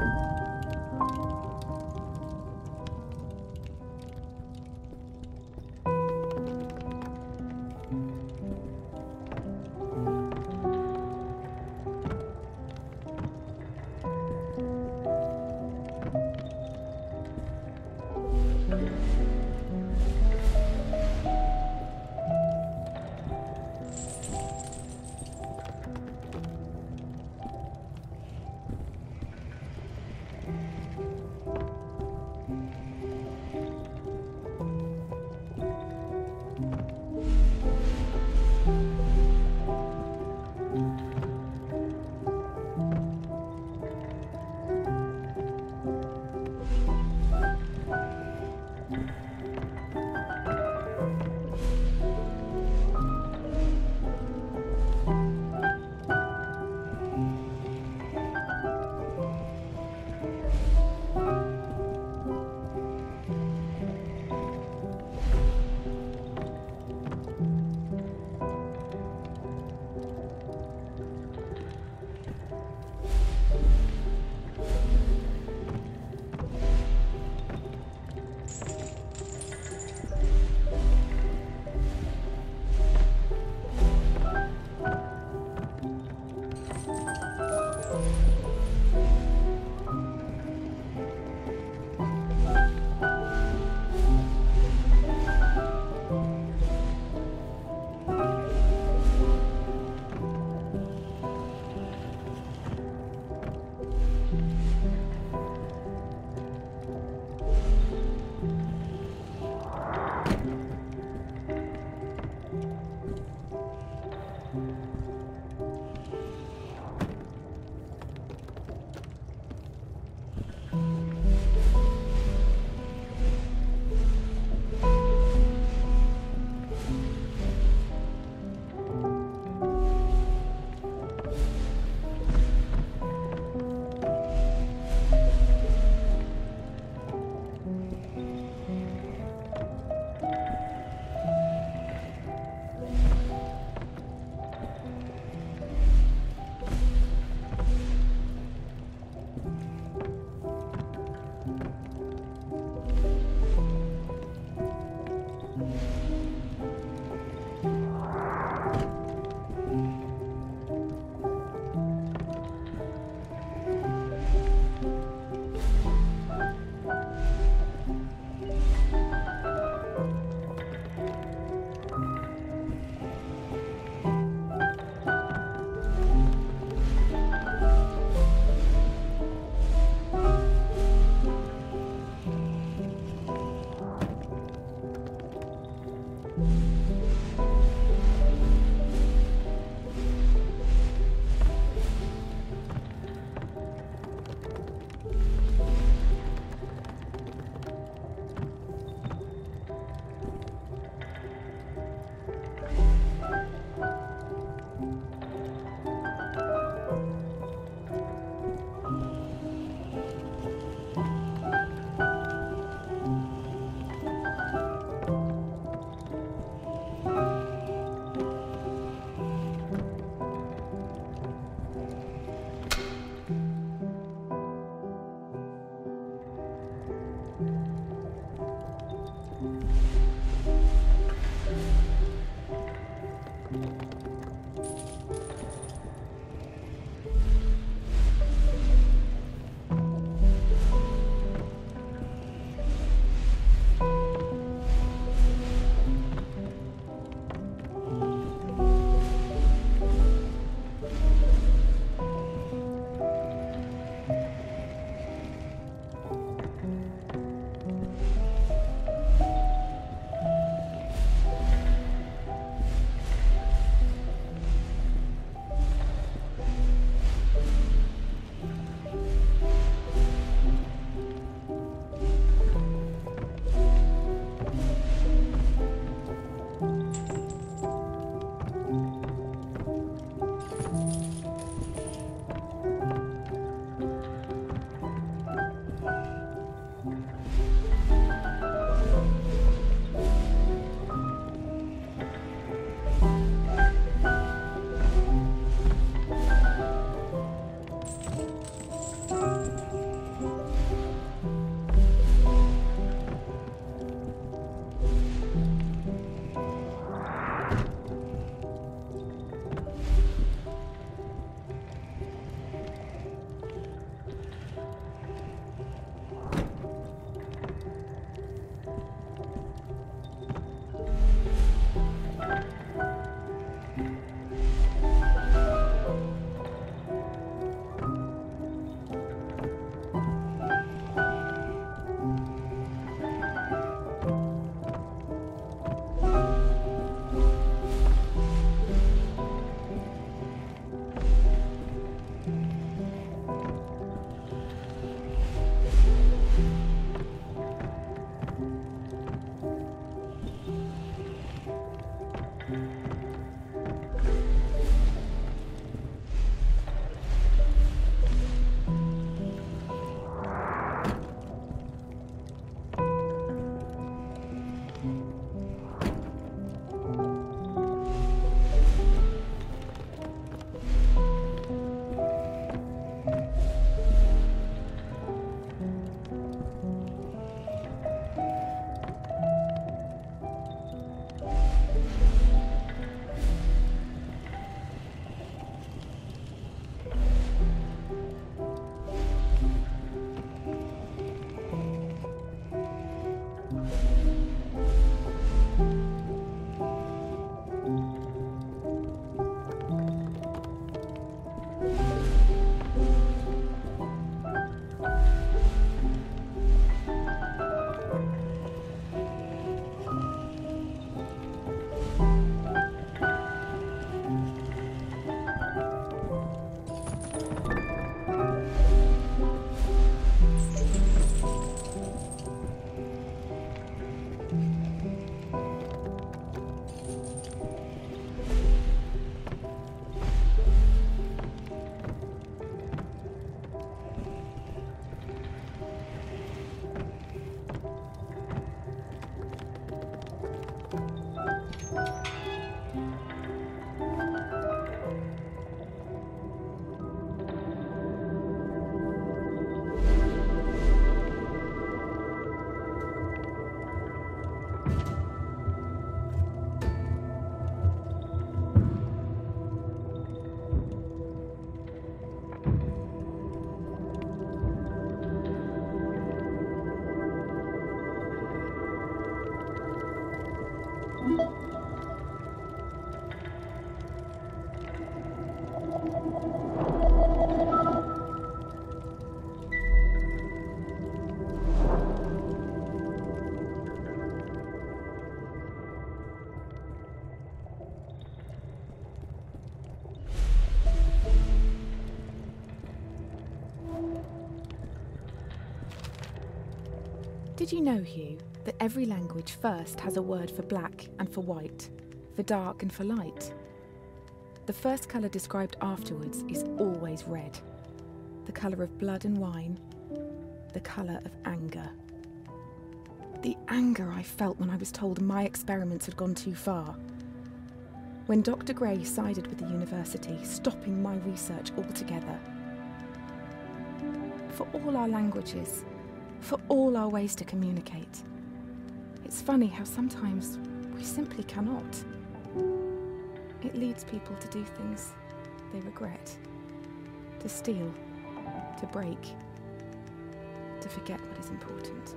you. Did you know, Hue, that every language first has a word for black and for white, for dark and for light? The first colour described afterwards is always red, the colour of blood and wine, the colour of anger. The anger I felt when I was told my experiments had gone too far. When Dr. Gray sided with the university, stopping my research altogether. For all our languages, for all our ways to communicate, it's funny how sometimes we simply cannot. It leads people to do things they regret, to steal, to break, to forget what is important.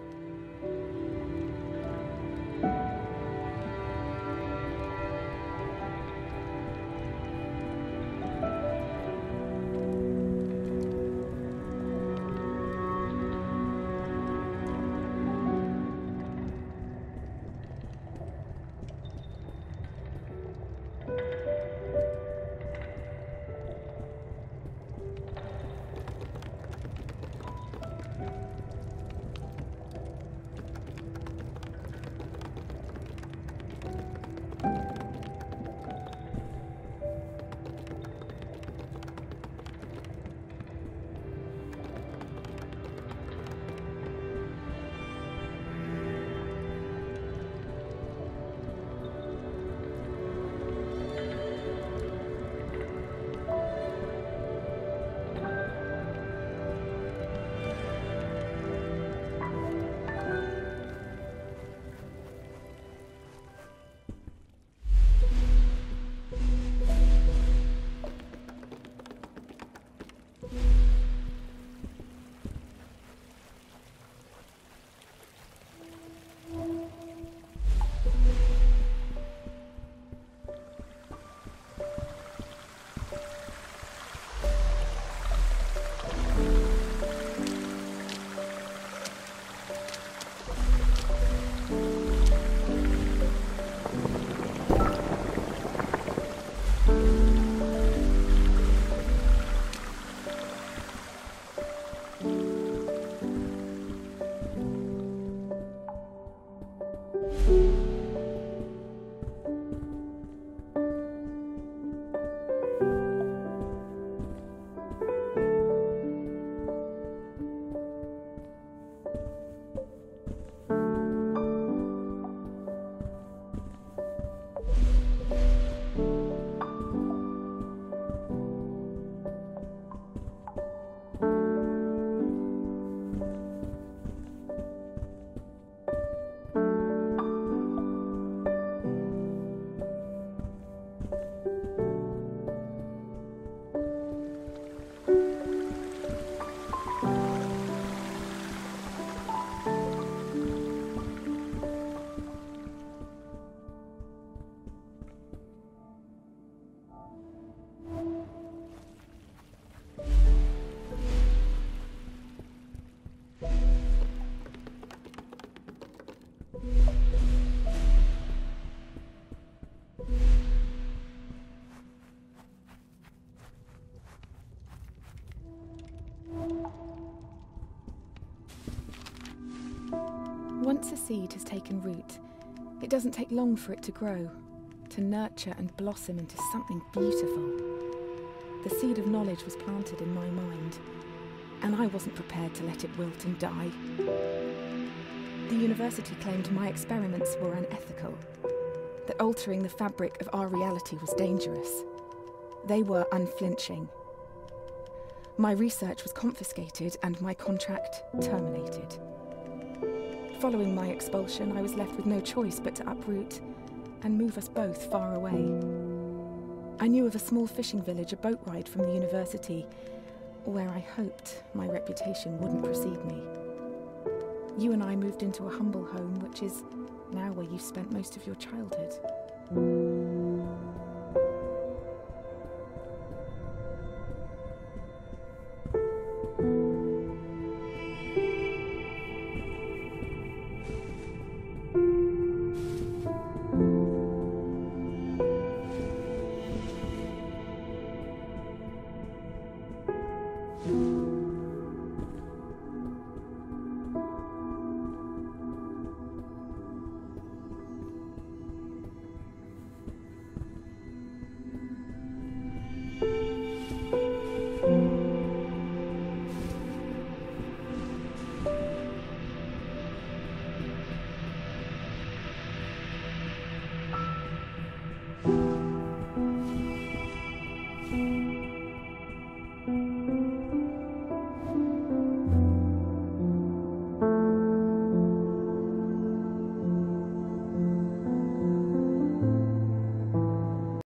Seed has taken root, it doesn't take long for it to grow, to nurture and blossom into something beautiful. The seed of knowledge was planted in my mind, and I wasn't prepared to let it wilt and die. The university claimed my experiments were unethical, that altering the fabric of our reality was dangerous. They were unflinching. My research was confiscated and my contract terminated. Following my expulsion, I was left with no choice but to uproot and move us both far away. I knew of a small fishing village a boat ride from the university where I hoped my reputation wouldn't precede me. You and I moved into a humble home, which is now where you spent most of your childhood.